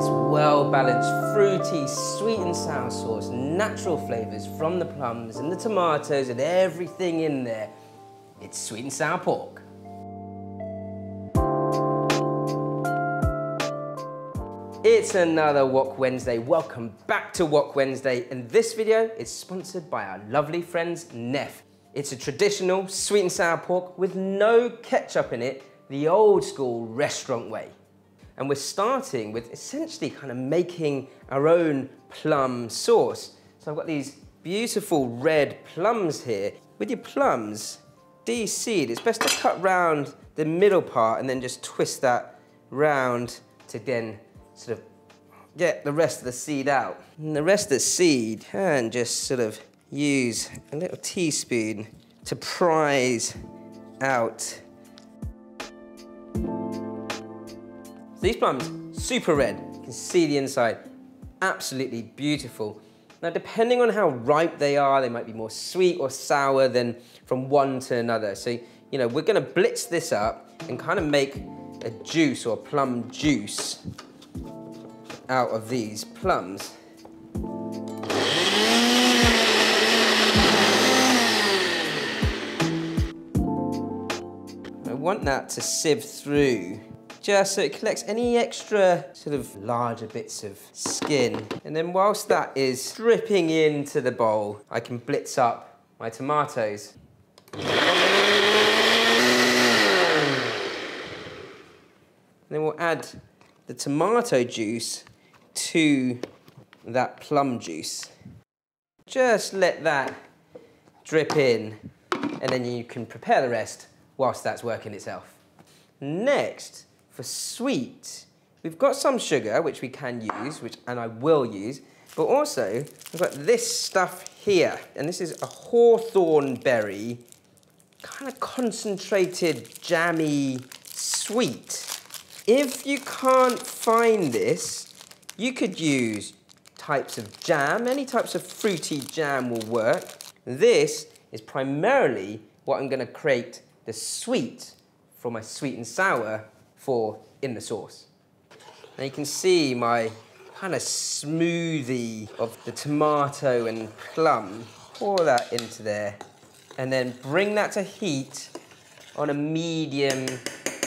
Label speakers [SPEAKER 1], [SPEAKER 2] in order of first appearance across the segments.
[SPEAKER 1] This well-balanced, fruity, sweet and sour sauce, natural flavors from the plums and the tomatoes and everything in there. It's sweet and sour pork. It's another Wok Wednesday. Welcome back to Wok Wednesday. And this video is sponsored by our lovely friends Neff. It's a traditional sweet and sour pork with no ketchup in it, the old school restaurant way. And we're starting with essentially kind of making our own plum sauce. So I've got these beautiful red plums here. With your plums, de-seed, it's best to cut round the middle part and then just twist that round to then sort of get the rest of the seed out. And the rest of the seed can just sort of use a little teaspoon to prise out. These plums, super red. You can see the inside, absolutely beautiful. Now, depending on how ripe they are, they might be more sweet or sour than from one to another. So, you know, we're gonna blitz this up and kind of make a juice or plum juice out of these plums. I want that to sieve through just so it collects any extra sort of larger bits of skin. And then whilst that is dripping into the bowl, I can blitz up my tomatoes. And then we'll add the tomato juice to that plum juice. Just let that drip in and then you can prepare the rest whilst that's working itself. Next, for sweet, we've got some sugar, which we can use, which and I will use, but also we've got this stuff here, and this is a hawthorn berry, kind of concentrated, jammy, sweet. If you can't find this, you could use types of jam. Any types of fruity jam will work. This is primarily what I'm going to create the sweet for my sweet and sour for in the sauce. Now you can see my kind of smoothie of the tomato and plum. Pour that into there and then bring that to heat on a medium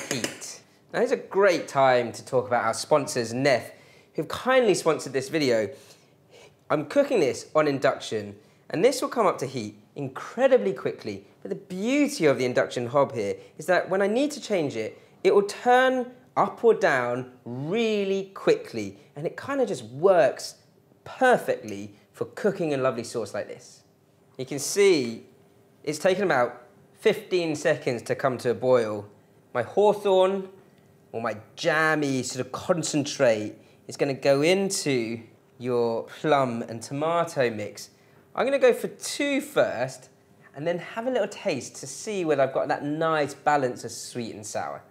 [SPEAKER 1] heat. Now it's a great time to talk about our sponsors, Neff, who've kindly sponsored this video. I'm cooking this on induction, and this will come up to heat incredibly quickly. But the beauty of the induction hob here is that when I need to change it, it will turn up or down really quickly, and it kind of just works perfectly for cooking a lovely sauce like this. You can see it's taken about 15 seconds to come to a boil. My hawthorn or my jammy sort of concentrate is going to go into your plum and tomato mix. I'm going to go for two first and then have a little taste to see whether I've got that nice balance of sweet and sour.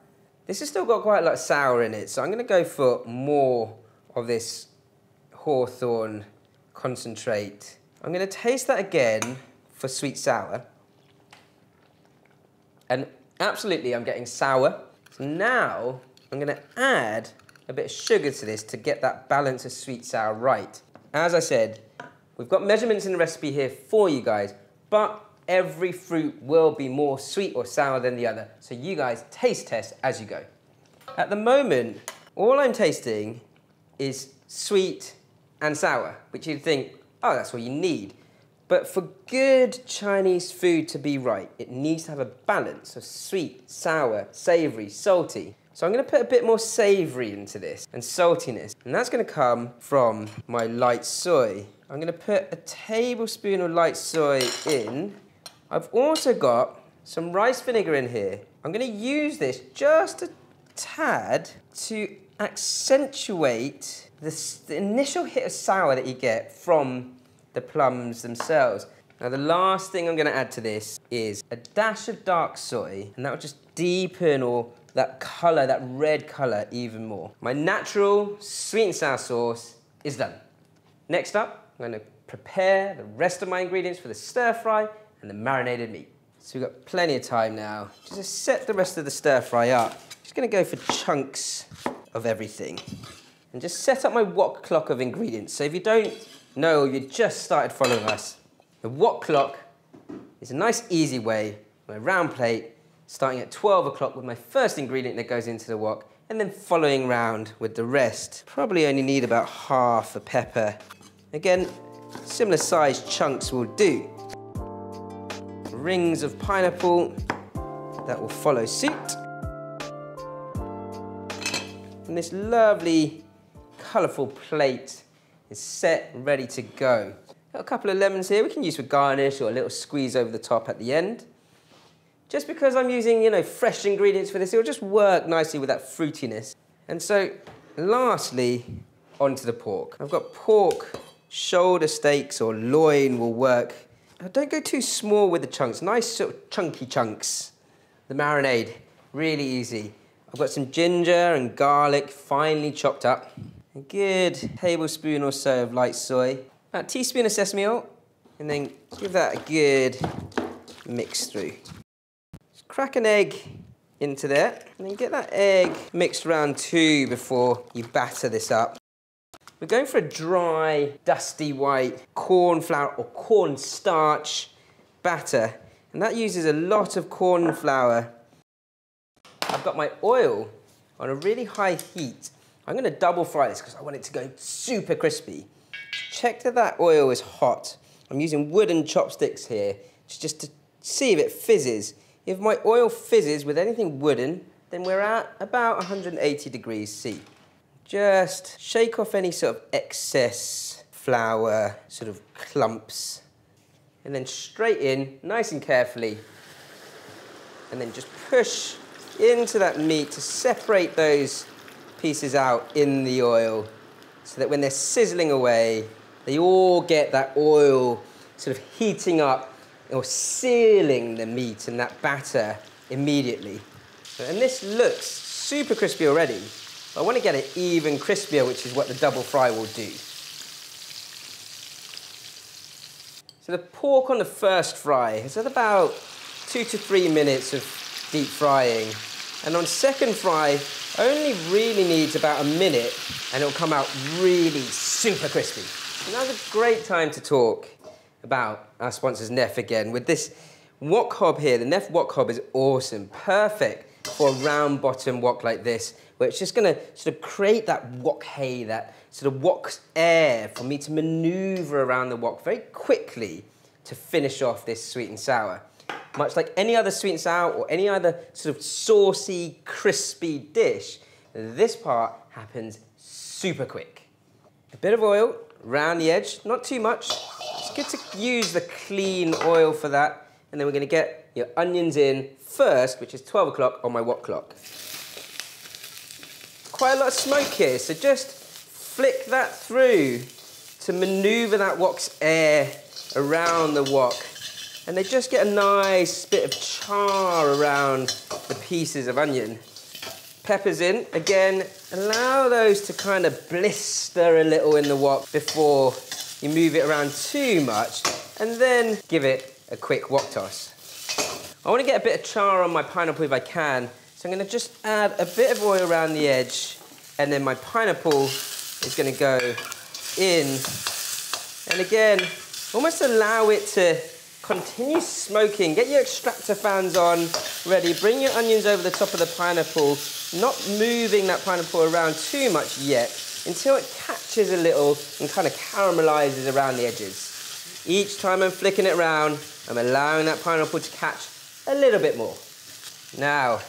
[SPEAKER 1] This has still got quite a lot of sour in it, so I'm going to go for more of this hawthorn concentrate. I'm going to taste that again for sweet sour. And absolutely, I'm getting sour. So now I'm gonna add a bit of sugar to this to get that balance of sweet sour right. As I said, we've got measurements in the recipe here for you guys, but every fruit will be more sweet or sour than the other. So you guys taste test as you go. At the moment, all I'm tasting is sweet and sour, which you'd think, oh, that's what you need. But for good Chinese food to be right, it needs to have a balance of sweet, sour, savory, salty. So I'm going to put a bit more savory into this and saltiness. And that's going to come from my light soy. I'm going to put a tablespoon of light soy in. I've also got some rice vinegar in here. I'm going to use this just a tad to accentuate this, the initial hit of sour that you get from the plums themselves. Now the last thing I'm going to add to this is a dash of dark soy, and that will just deepen or that color, that red color even more. My natural sweet and sour sauce is done. Next up, I'm gonna prepare the rest of my ingredients for the stir fry and the marinated meat. So we've got plenty of time now. Just to set the rest of the stir fry up. Just gonna go for chunks of everything. and just set up my wok clock of ingredients. So if you don't know, you just started following us, the wok clock is a nice easy way, my round plate, starting at 12 o'clock with my first ingredient that goes into the wok, and then following round with the rest. Probably only need about half a pepper. Again, similar sized chunks will do. Rings of pineapple that will follow suit. And this lovely, colourful plate is set, ready to go. Got a couple of lemons here we can use for garnish or a little squeeze over the top at the end. Just because I'm using, you know, fresh ingredients for this, it'll just work nicely with that fruitiness. And so, lastly, onto the pork. I've got pork, shoulder steaks or loin will work. Uh, don't go too small with the chunks, nice sort of chunky chunks. The marinade, really easy. I've got some ginger and garlic finely chopped up. A good tablespoon or so of light soy. About a teaspoon of sesame oil. And then give that a good mix through. Just crack an egg into there. And then get that egg mixed around too before you batter this up. We're going for a dry, dusty white corn flour or corn starch batter. And that uses a lot of corn flour I've got my oil on a really high heat. I'm gonna double fry this because I want it to go super crispy. Check that that oil is hot. I'm using wooden chopsticks here just to see if it fizzes. If my oil fizzes with anything wooden, then we're at about 180 degrees C. Just shake off any sort of excess flour, sort of clumps, and then straight in, nice and carefully, and then just push into that meat to separate those pieces out in the oil so that when they're sizzling away, they all get that oil sort of heating up or sealing the meat and that batter immediately. And this looks super crispy already. I want to get it even crispier, which is what the double fry will do. So the pork on the first fry is at about two to three minutes of deep frying. And on second fry, only really needs about a minute and it'll come out really super crispy. Now's a great time to talk about our sponsors Neff again. With this wok hob here, the Neff wok hob is awesome, perfect for a round bottom wok like this, where it's just gonna sort of create that wok hei, that sort of wok air for me to maneuver around the wok very quickly to finish off this sweet and sour. Much like any other sweet and sour or any other sort of saucy, crispy dish, this part happens super quick. A bit of oil around the edge, not too much. It's good to use the clean oil for that. And then we're gonna get your onions in first, which is 12 o'clock on my wok clock. Quite a lot of smoke here, so just flick that through to maneuver that wok's air around the wok and they just get a nice bit of char around the pieces of onion. Peppers in, again, allow those to kind of blister a little in the wok before you move it around too much, and then give it a quick wok toss. I want to get a bit of char on my pineapple if I can, so I'm going to just add a bit of oil around the edge, and then my pineapple is going to go in. And again, almost allow it to Continue smoking. Get your extractor fans on, ready. Bring your onions over the top of the pineapple, not moving that pineapple around too much yet until it catches a little and kind of caramelizes around the edges. Each time I'm flicking it around, I'm allowing that pineapple to catch a little bit more. Now,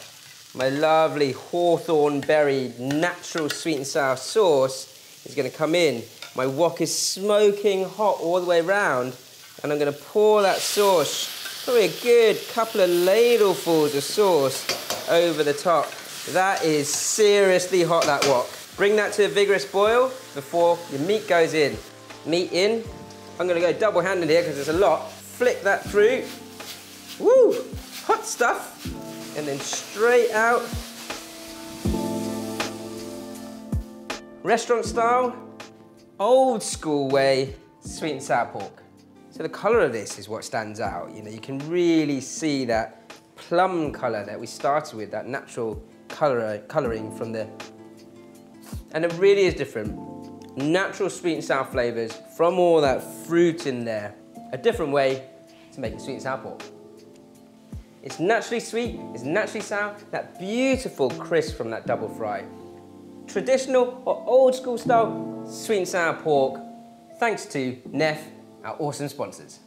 [SPEAKER 1] my lovely hawthorn berry natural sweet and sour sauce is going to come in. My wok is smoking hot all the way around and I'm going to pour that sauce, probably a good couple of ladlefuls of sauce over the top. That is seriously hot, that wok. Bring that to a vigorous boil before your meat goes in. Meat in. I'm going to go double-handed here because there's a lot. Flick that through. Woo! Hot stuff. And then straight out. Restaurant style, old school way, sweet and sour pork. So the color of this is what stands out. You know, you can really see that plum color that we started with, that natural color, coloring from the And it really is different. Natural sweet and sour flavours from all that fruit in there. A different way to make sweet and sour pork. It's naturally sweet, it's naturally sour, that beautiful crisp from that double fry. Traditional or old school style sweet and sour pork, thanks to Neff, our awesome sponsors.